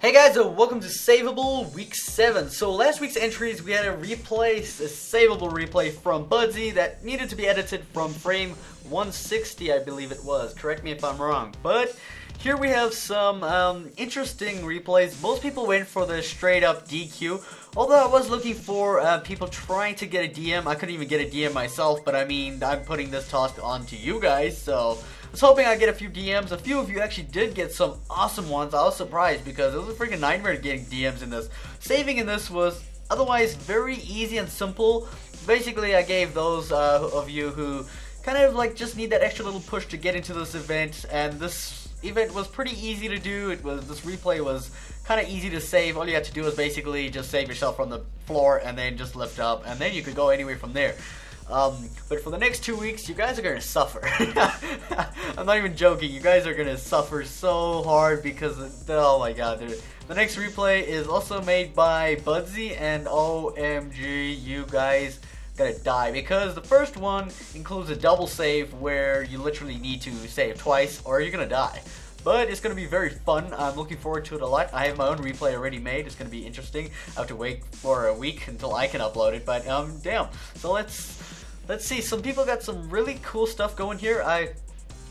Hey guys, so welcome to Saveable Week 7. So last week's entries, we had a replay, a savable replay from Budsi that needed to be edited from frame 160, I believe it was. Correct me if I'm wrong. But here we have some um, interesting replays. Most people went for the straight up DQ. Although I was looking for uh, people trying to get a DM. I couldn't even get a DM myself, but I mean, I'm putting this task onto you guys, so I was hoping I'd get a few DMs. A few of you actually did get some awesome ones. I was surprised because it was a freaking nightmare getting DMs in this. Saving in this was otherwise very easy and simple. Basically, I gave those uh, of you who kind of like just need that extra little push to get into this event, and this event was pretty easy to do. It was this replay was kind of easy to save. All you had to do was basically just save yourself from the floor and then just lift up, and then you could go anywhere from there. Um, but for the next two weeks, you guys are gonna suffer. I'm not even joking. You guys are gonna suffer so hard because oh my god. The next replay is also made by Budsi and OMG, you guys gonna die because the first one includes a double save where you literally need to save twice or you're gonna die. But it's going to be very fun. I'm looking forward to it a lot. I have my own replay already made. It's going to be interesting. I have to wait for a week until I can upload it. But um, damn. So let's Let's see, some people got some really cool stuff going here. I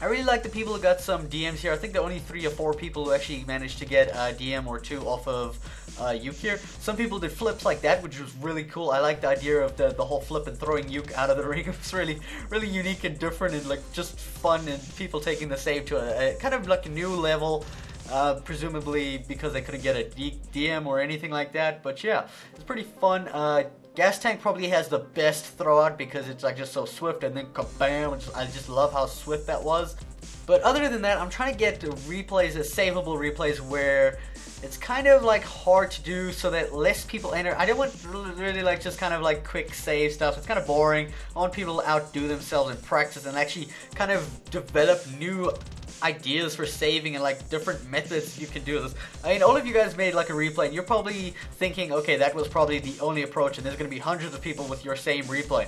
I really like the people who got some DMs here. I think the only three or four people who actually managed to get a DM or two off of uh, Uke here. Some people did flips like that, which was really cool. I like the idea of the, the whole flip and throwing Uke out of the ring. It was really, really unique and different and like just fun and people taking the save to a, a kind of like a new level. Uh, presumably because they couldn't get a D DM or anything like that. But yeah, it's pretty fun. Uh, Gas Tank probably has the best throwout because it's like just so swift and then kabam. I just love how swift that was. But other than that, I'm trying to get replays, as savable replays where it's kind of like hard to do so that less people enter. I don't want really like just kind of like quick save stuff. It's kind of boring. I want people to outdo themselves in practice and actually kind of develop new ideas for saving and like different methods you can do this. I mean, all of you guys made like a replay and you're probably thinking, okay, that was probably the only approach and there's going to be hundreds of people with your same replay.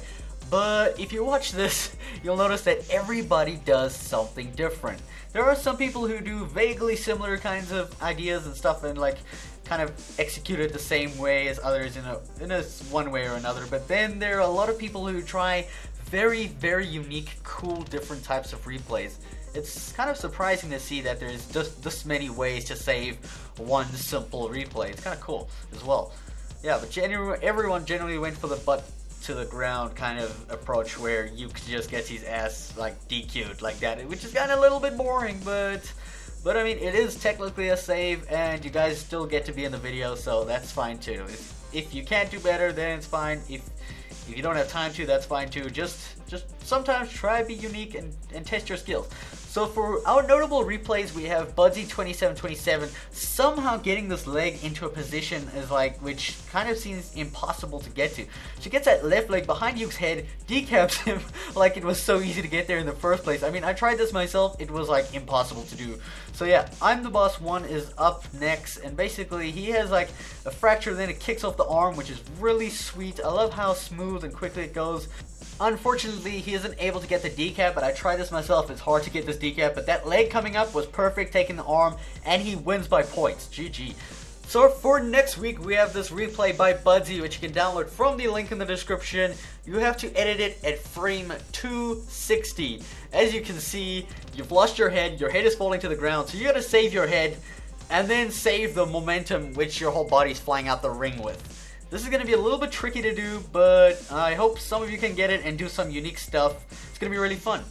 But if you watch this, you'll notice that everybody does something different. There are some people who do vaguely similar kinds of ideas and stuff and like kind of execute it the same way as others in a in a one way or another. But then there are a lot of people who try very very unique, cool, different types of replays it's kind of surprising to see that there's just this many ways to save one simple replay. It's kind of cool as well. Yeah, but genuinely, everyone generally went for the butt to the ground kind of approach where you just get his ass like DQ'd like that, which is kind of a little bit boring, but but I mean it is technically a save and you guys still get to be in the video, so that's fine too. If, if you can't do better, then it's fine. If if you don't have time to, that's fine too. Just just sometimes try to be unique and, and test your skills. So for our notable replays, we have Budsi2727 somehow getting this leg into a position is like, which kind of seems impossible to get to. She gets that left leg behind Uke's head, decaps him like it was so easy to get there in the first place. I mean, I tried this myself, it was like impossible to do. So yeah, imdabous1 is up next, and basically he has like a fracture, then it kicks off the arm, which is really sweet. I love how smooth and quickly it goes. Unfortunately, he isn't able to get the decap, but I tried this myself. It's hard to get this decap, but that leg coming up was perfect, taking the arm, and he wins by points. GG. So for next week, we have this replay by Budsi, which you can download from the link in the description. You have to edit it at frame 260. As you can see, you've lost your head, your head is falling to the ground, so you gotta save your head, and then save the momentum which your whole body's flying out the ring with. This is going to be a little bit tricky to do, but I hope some of you can get it and do some unique stuff. It's going to be really fun.